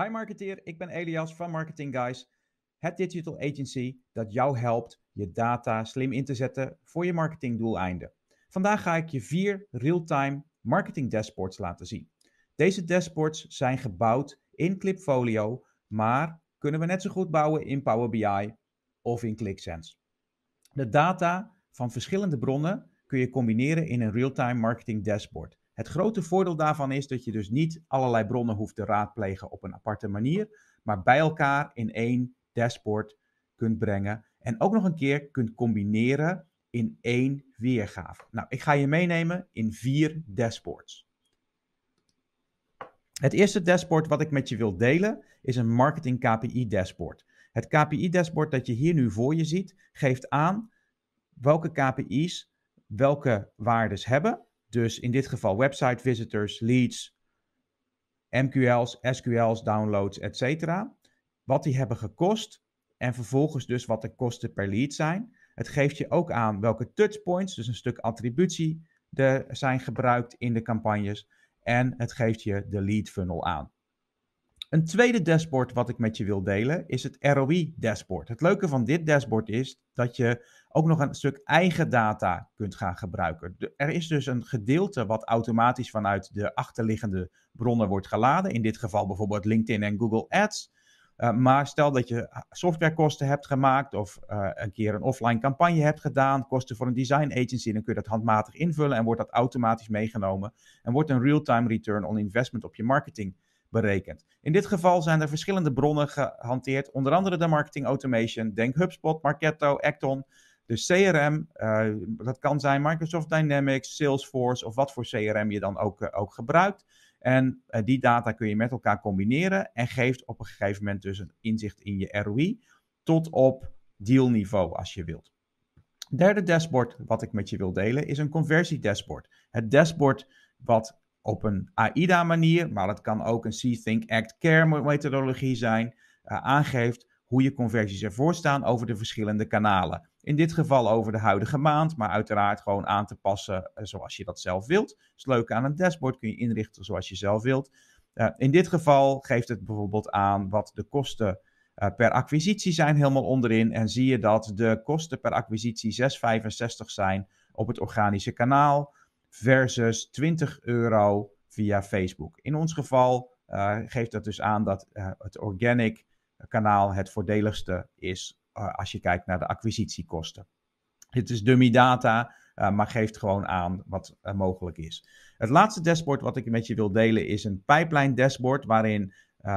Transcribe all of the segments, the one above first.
Hi marketeer, ik ben Elias van Marketing Guys, het digital agency dat jou helpt je data slim in te zetten voor je marketingdoeleinden. Vandaag ga ik je vier real-time marketing dashboards laten zien. Deze dashboards zijn gebouwd in Clipfolio, maar kunnen we net zo goed bouwen in Power BI of in ClickSense. De data van verschillende bronnen kun je combineren in een real-time marketing dashboard. Het grote voordeel daarvan is dat je dus niet allerlei bronnen hoeft te raadplegen op een aparte manier, maar bij elkaar in één dashboard kunt brengen en ook nog een keer kunt combineren in één weergave. Nou, ik ga je meenemen in vier dashboards. Het eerste dashboard wat ik met je wil delen is een marketing KPI dashboard. Het KPI dashboard dat je hier nu voor je ziet geeft aan welke KPI's welke waardes hebben dus in dit geval website visitors, leads, MQL's, SQL's, downloads, etc. Wat die hebben gekost en vervolgens dus wat de kosten per lead zijn. Het geeft je ook aan welke touchpoints, dus een stuk attributie, er zijn gebruikt in de campagnes. En het geeft je de lead funnel aan. Een tweede dashboard wat ik met je wil delen is het ROI dashboard. Het leuke van dit dashboard is dat je ook nog een stuk eigen data kunt gaan gebruiken. Er is dus een gedeelte wat automatisch vanuit de achterliggende bronnen wordt geladen. In dit geval bijvoorbeeld LinkedIn en Google Ads. Uh, maar stel dat je softwarekosten hebt gemaakt of uh, een keer een offline campagne hebt gedaan, kosten voor een design agency, dan kun je dat handmatig invullen en wordt dat automatisch meegenomen en wordt een real-time return on investment op je marketing berekend. In dit geval zijn er verschillende bronnen gehanteerd, onder andere de marketing automation, denk HubSpot, Marketo, Acton. Dus CRM, eh, dat kan zijn Microsoft Dynamics, Salesforce of wat voor CRM je dan ook, uh, ook gebruikt. En uh, die data kun je met elkaar combineren en geeft op een gegeven moment dus een inzicht in je ROI tot op dealniveau als je wilt. Derde dashboard wat ik met je wil delen is een conversie dashboard. Het dashboard wat op een AIDA-manier, maar het kan ook een See, Think, Act, Care methodologie zijn, aangeeft hoe je conversies ervoor staan over de verschillende kanalen. In dit geval over de huidige maand, maar uiteraard gewoon aan te passen uh, zoals je dat zelf wilt. Dus leuk aan een dashboard kun je inrichten zoals je zelf wilt. Uh, in dit geval geeft het bijvoorbeeld aan wat de kosten per acquisitie zijn helemaal onderin. En zie je dat de kosten per acquisitie 6,65 zijn op het organische kanaal versus 20 euro via Facebook. In ons geval geeft dat dus aan dat het organic kanaal het voordeligste is als je kijkt naar de acquisitiekosten. Dit is dummy data, maar geeft gewoon aan wat mogelijk is. Het laatste dashboard wat ik met je wil delen is een pipeline dashboard waarin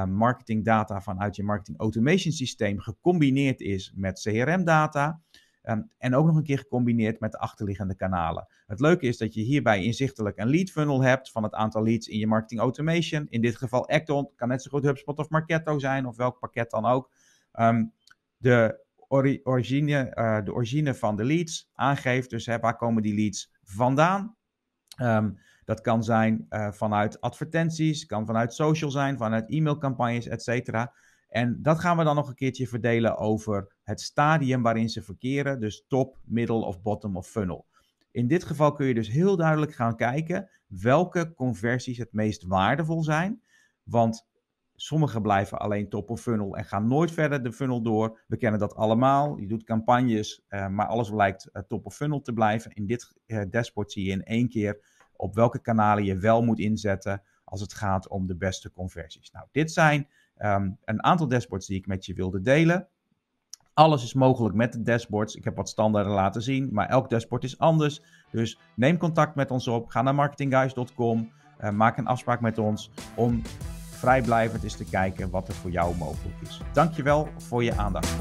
marketing data vanuit je marketing automation systeem gecombineerd is met CRM data. Ehm, en ook nog een keer gecombineerd met de achterliggende kanalen. Het leuke is dat je hierbij inzichtelijk een lead funnel hebt van het aantal leads in je marketing automation. In dit geval Acton, kan net zo goed HubSpot of Marketo zijn of welk pakket dan ook. Um, de, origine, uh, de origine van de leads aangeeft, dus hè, waar komen die leads vandaan? Um, dat kan zijn uh, vanuit advertenties, kan vanuit social zijn, vanuit e-mailcampagnes, et cetera. En dat gaan we dan nog een keertje verdelen over het stadium waarin ze verkeren, dus top, middle of bottom of funnel. In dit geval kun je dus heel duidelijk gaan kijken welke conversies het meest waardevol zijn. Want sommige blijven alleen top of funnel en gaan nooit verder de funnel door. We kennen dat allemaal. Je doet campagnes, uh, maar alles lijkt uh, top of funnel te blijven. In dit uh, dashboard zie je in één keer op welke kanalen je wel moet inzetten als het gaat om de beste conversies. Nou, dit zijn um, een aantal dashboards die ik met je wilde delen. Alles is mogelijk met de dashboards. Ik heb wat standaarden laten zien, maar elk dashboard is anders. Dus neem contact met ons op. Ga naar marketingguys.com. Maak een afspraak met ons om vrijblijvend eens te kijken wat er voor jou mogelijk is. Dankjewel voor je aandacht.